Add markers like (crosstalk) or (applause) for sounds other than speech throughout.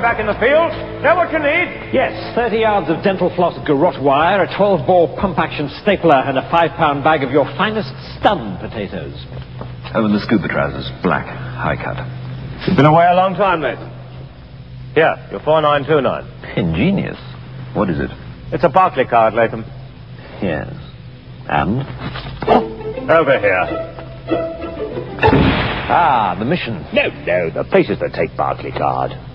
told me you were back in the field. Know what you need? Yes, 30 yards of dental floss garrote wire, a 12-bore pump-action stapler, and a five-pound bag of your finest stun potatoes. Oh, and the scuba trousers, black, high cut. You've been away a long time, Latham. Here, your 4929. Ingenious. What is it? It's a Barclaycard, Latham. Yes. And? Over here. Ah, the mission. No, no, the places that take Barclaycard.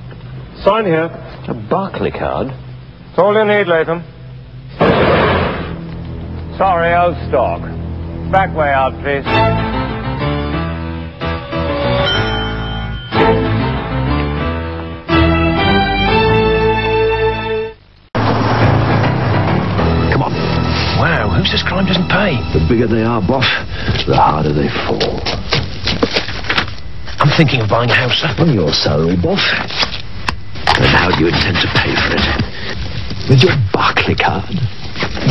Sign here. A Barclaycard? It's all you need, Latham. Sorry, old stock. Back way out, please. Come on. Wow, who says crime doesn't pay? The bigger they are, boss, the harder they fall. I'm thinking of buying a house, sir. On your salary, boss. And how do you intend to pay for it? With your Barclaycard?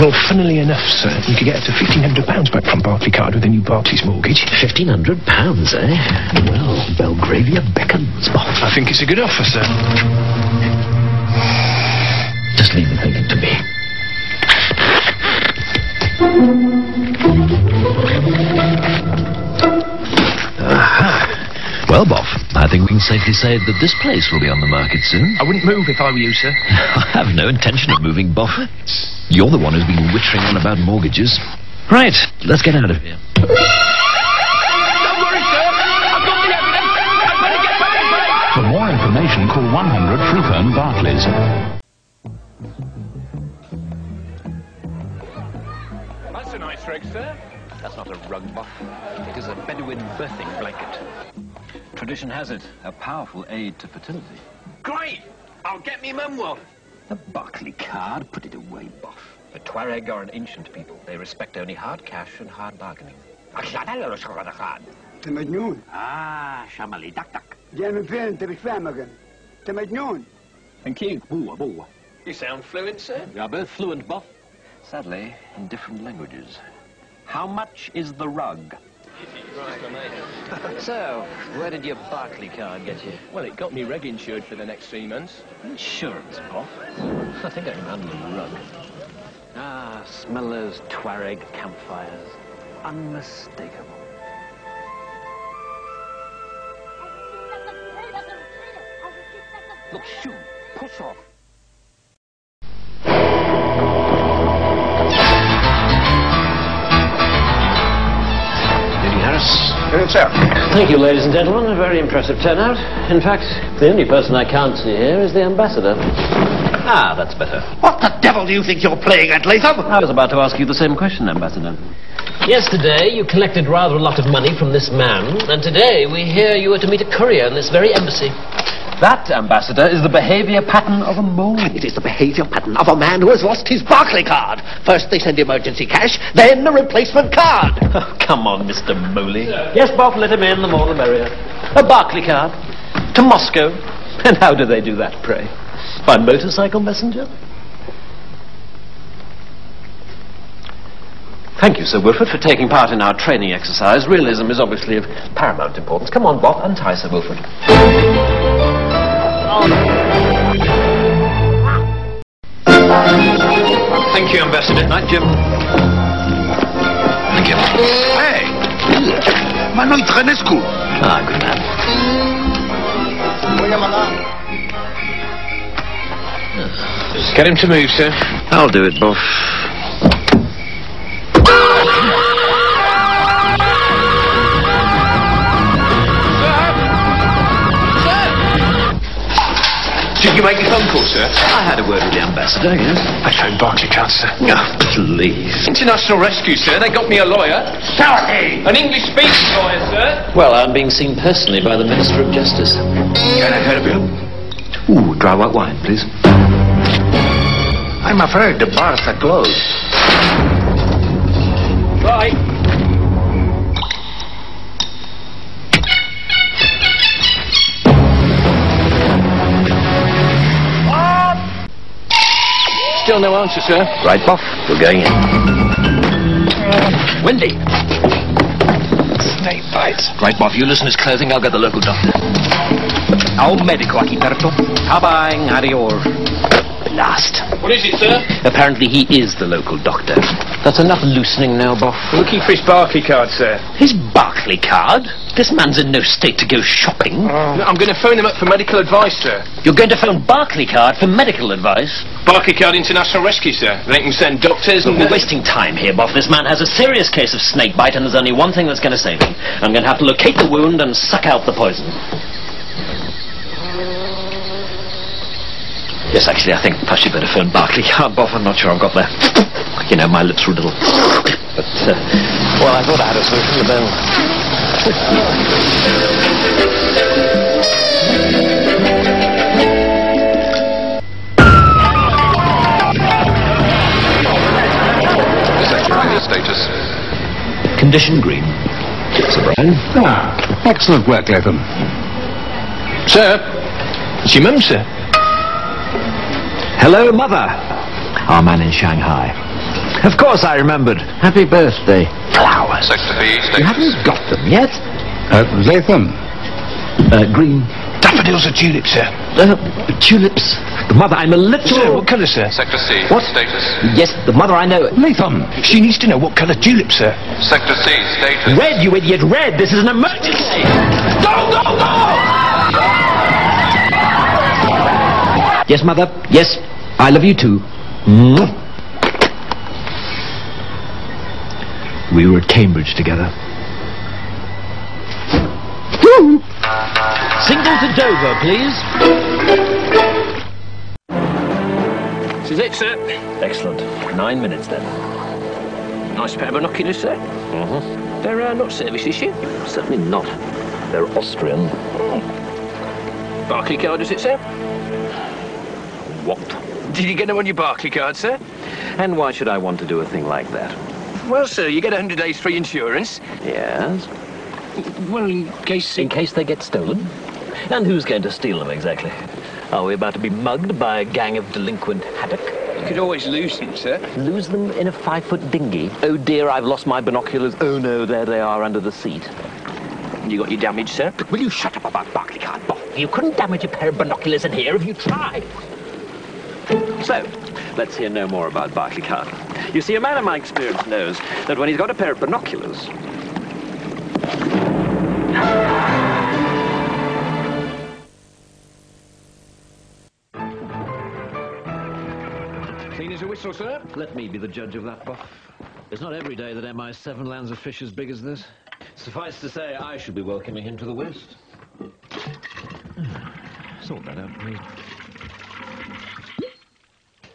Well, funnily enough, sir, you could get up to £1,500 back from Barclaycard with a new Barclays mortgage. Fifteen hundred pounds, eh? Well, Belgravia beckons, boss. I think it's a good offer, sir. Just leave the thinking to me. Aha. Well, Boff, I think we can safely say that this place will be on the market soon. I wouldn't move if I were you, sir. (laughs) I have no intention of moving, Boff. You're the one who's been wittering on about mortgages. Right, let's get out of here. Don't worry, sir. I've got the evidence. I'm going to get back For more information, call 100 Freephone Barclays. That's a nice rig, sir. That's not a rug Boff. It is a Bedouin birthing blanket. Tradition has it, a powerful aid to fertility. Great! I'll get me mum one. The Barclaycard? Put it away, boff. The Tuareg are an ancient people. They respect only hard cash and hard bargaining. Ah, مجنون اه شملي دك دك جاي من فين انت مش فاهمك انا انت مجنون Thank you. You sound fluent, sir. You are both fluent, Boff. Sadly, in different languages. How much is the rug? (laughs) so, where did your Barclaycard get you? Well, it got me reg insured for the next three months. Insurance, Boff. I think I can handle the rug. Ah, smell those Tuareg campfires. Unmistakable. Look, shoot. Push off. Thank you, ladies and gentlemen. A very impressive turnout. In fact, the only person I can't see here is the ambassador. Ah, that's better. What the devil do you think you're playing at, Latham? I was about to ask you the same question, Ambassador. Yesterday, you collected rather a lot of money from this man, and today we hear you are to meet a courier in this very embassy. That, Ambassador, is the behavior pattern of a mole. It is the behavior pattern of a man who has lost his Barclaycard. First they send emergency cash, then a replacement card. (laughs) Oh, come on, Mr. Moley. Yes, Bob, let him in, the more the merrier. A Barclay card. To Moscow. And how do they do that, pray? By motorcycle messenger? Thank you, Sir Wilfred, for taking part in our training exercise. Realism is obviously of paramount importance. Come on, Bob, untie Sir Wilfred. Thank you, Ambassador. Night, Jim. Thank you. Hey! Manu Itanescu. Ah, good man. Get him to move, sir. I'll do it, Boff. Did you make a phone call, sir? I had a word with the ambassador, yes. I found Barclaycard, sir. Oh, please. International Rescue, sir. They got me a lawyer. An English-speaking lawyer, sir. Well, I'm being seen personally by the Minister of Justice. Can I help you? Ooh, dry white wine, please. I'm afraid the bars are closed. Right. Still no answer, sir. Right, Boff. We're going in. Uh, Wendy. Snape. Right. Right, Boff. You listen to his clothing. I'll get the local doctor. Al medico, Archiberto. Abang Arior. Blast. What is it, sir? Apparently he is the local doctor. That's enough loosening now, Boff. Looking for his Barclaycard, sir. His Barclaycard? This man's in no state to go shopping. No, I'm going to phone him up for medical advice, sir. You're going to phone Barclaycard for medical advice? Barclaycard International Rescue, sir. They can send doctors Look, and... we're wasting time here, Boff. This man has a serious case of snake bite, and there's only one thing that's going to save him. I'm going to have to locate the wound and suck out the poison. Yes, actually, I think perhaps you better phone Barclay (laughs) card, Boff. I'm not sure I've got there. (laughs) You know, my lips were a little... But, uh, well, I thought I had a solution. The bell. Status. Condition green. Sir Brian. Ah, excellent work, Latham. Sir, it's your mum, sir. Hello, Mother. Our man in Shanghai. Of course I remembered. Happy birthday. Flowers. Sector B status. You haven't got them yet? Uh, Latham, Uh, green. Daffodils or tulips, sir? Uh, tulips. Mother, I'm a little... Sir, what colour, sir? Sector C What? status. Yes, the mother I know. Latham. She needs to know what colour tulip, sir. Sector C status. Red, you idiot, red. This is an emergency. Go, go, go! Yes, mother. Yes. I love you too. Mwah. We were at Cambridge together. Single to Dover, please. This is it, sir. Excellent. Nine minutes then. Nice pair of binoculars, sir. Mm-hmm. They're uh, not service issue. Certainly not. They're Austrian. Barclaycard, is it, sir? What? Did you get them on your Barclaycard, sir? And why should I want to do a thing like that? Well, sir, you get 100 days free insurance. Yes. Well, in case... In case they get stolen? And who's going to steal them exactly? Are we about to be mugged by a gang of delinquent haddock? You could always lose them, sir. Lose them in a five-foot dinghy? Oh dear, I've lost my binoculars. Oh no, there they are under the seat. You got your damage, sir? Will you shut up about Barclaycard, Bob? You couldn't damage a pair of binoculars in here if you tried. So, let's hear no more about Barclaycard. You see, a man of my experience knows that when he's got a pair of binoculars, Clean as a whistle, sir. Let me be the judge of that, Boff. It's not every day that MI7 lands a fish as big as this. Suffice to say, I should be welcoming him to the West. Hmm. Sort that out, please.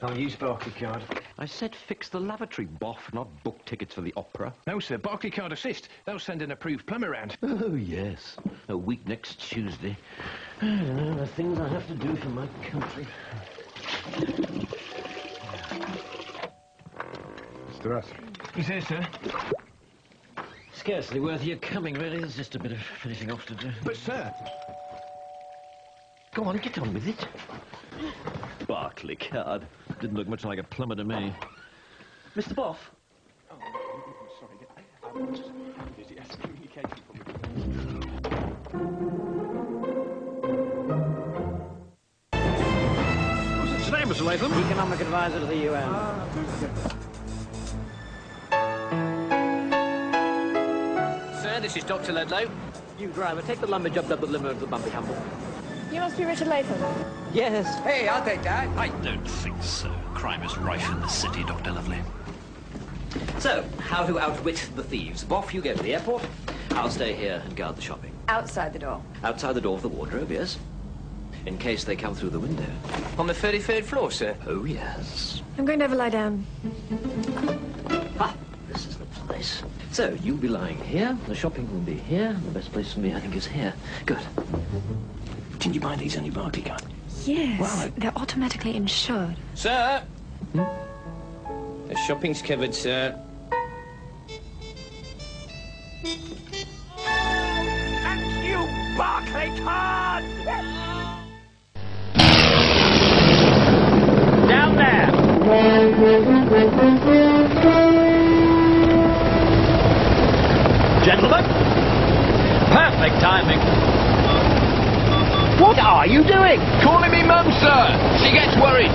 I'll use Barclaycard. I said fix the lavatory, Boff, not book tickets for the opera. No, sir, Barclaycard assist. They'll send an approved plumber round. Oh, yes. A week next Tuesday. I don't know the things I have to do for my country. Mr. Russ. He's here, sir. Scarcely worth your coming, really. There's just a bit of finishing off to do. But, sir... Go on, get on with it. Barclaycard. Didn't look much like a plumber to me. Mr. Boff? Oh, sorry. I'm just busy communicating What's its name, Mr. Latham? Economic advisor to the UN. Ah, Sir, this is Dr. Ledlow. You driver, take the lumber job up the limo to the bumpy humble. You must be Richard Latham. Yes. Hey, I'll take that. I don't think so. Crime is rife in the city, Dr. Lovely. So, how to outwit the thieves? Boff, you go to the airport. I'll stay here and guard the shopping. Outside the door. Outside the door of the wardrobe, yes? In case they come through the window. On the 33rd floor, sir. Oh, yes. I'm going to have a lie down. Ah, this is the place. So, you'll be lying here. The shopping will be here. The best place for me, I think, is here. Good. Didn't you buy these on your Barclaycard? Yes. Well, They're automatically insured. Sir! Hmm? The shopping's covered, sir. Thank you, Barclay card! Down there. Gentlemen, Perfect timing. What are you doing? Calling me mum, sir. She gets worried.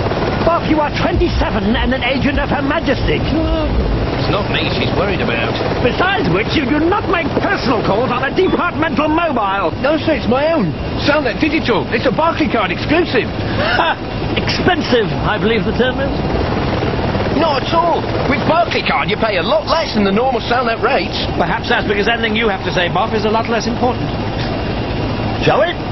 Bob, you are 27 and an agent of Her Majesty. It's not me she's worried about. Besides which, you do not make personal calls on a departmental mobile. No, sir, it's my own. Soundnet Digital. It's a Barclaycard exclusive. Ha! Expensive, I believe the term is. Not at all. With Barclaycard, you pay a lot less than the normal Soundnet rates. Perhaps that's because anything you have to say, Bob, is a lot less important. Shall we?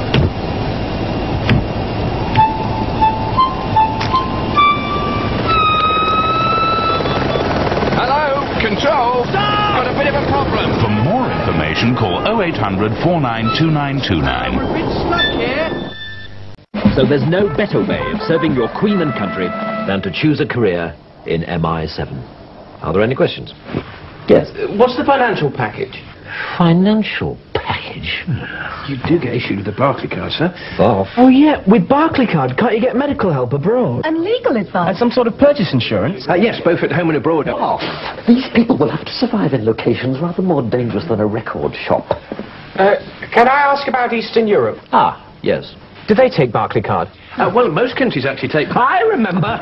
Information, call 0800 492929. We're a bit stuck here. So there's no better way of serving your queen and country than to choose a career in MI7. Are there any questions? Yes. What's the financial package? Financial package? You do get issued with a Barclaycard, sir. Off. Oh, yeah, with Barclaycard, can't you get medical help abroad? And legal advice. And some sort of purchase insurance? Uh, yes, both at home and abroad. Off. These people will have to survive in locations rather more dangerous than a record shop. Uh, can I ask about Eastern Europe? Ah, yes. Do they take Barclaycard? Uh, well, most countries actually take... I remember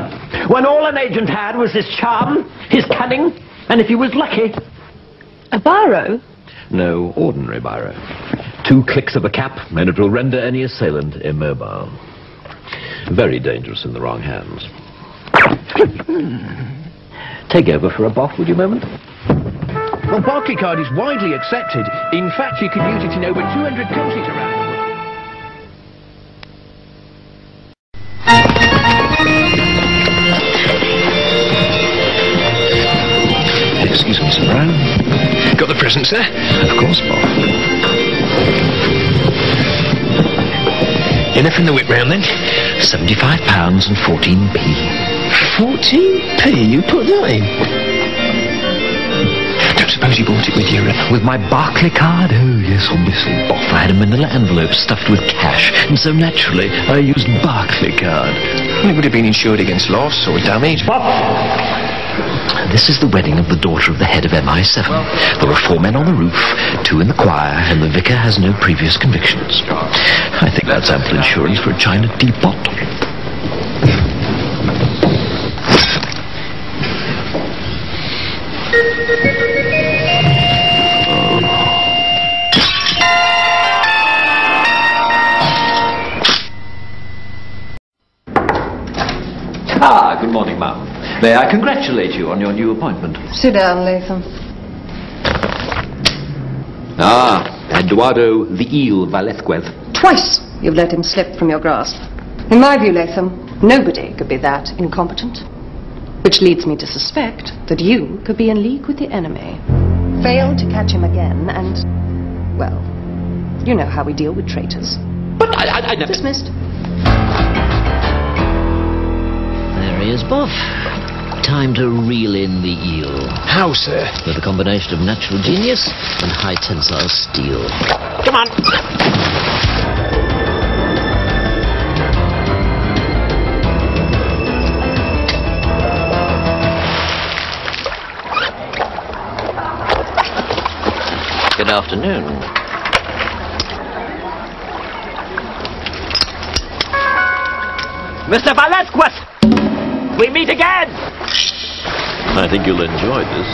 when all an agent had was his charm, his cunning, and if he was lucky, A biro? No ordinary biro. Two clicks of a cap, and it will render any assailant immobile. Very dangerous in the wrong hands. Take over for a boff, would you, moment? Well, Barclaycard is widely accepted. In fact, you can use it in over 200 countries around present, sir? Of course, Bob. Enough in the whip round, then? Seventy-five pounds and fourteen p. Fourteen p? You put that in? Don't suppose you bought it with your... Uh, with my Barclaycard? Oh, yes, obviously, Boff. I had a manila envelope stuffed with cash, and so naturally, I used Barclaycard. It would have been insured against loss or damage. This is the wedding of the daughter of the head of MI7. There are four men on the roof, two in the choir, and the vicar has no previous convictions. I think that's ample insurance for a china teapot. May I congratulate you on your new appointment? Sit down, Latham. Ah, Eduardo the Eel Velasquez. Twice you've let him slip from your grasp. In my view, Latham, nobody could be that incompetent. Which leads me to suspect that you could be in league with the enemy. Fail to catch him again, and, well, you know how we deal with traitors. But I, I, I never... Dismissed. There he is, Boff. Time to reel in the eel. How, sir? With a combination of natural genius and high tensile steel. come on. Good afternoon. Mr. Velasquez! We meet again! I think you'll enjoy this.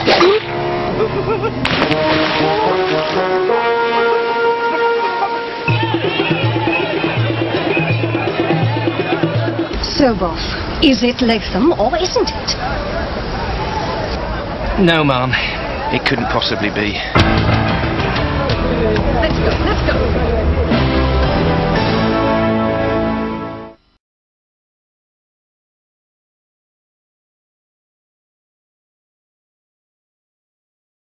So, Boff, is it Latham or isn't it? No, ma'am. It couldn't possibly be. Let's go, let's go.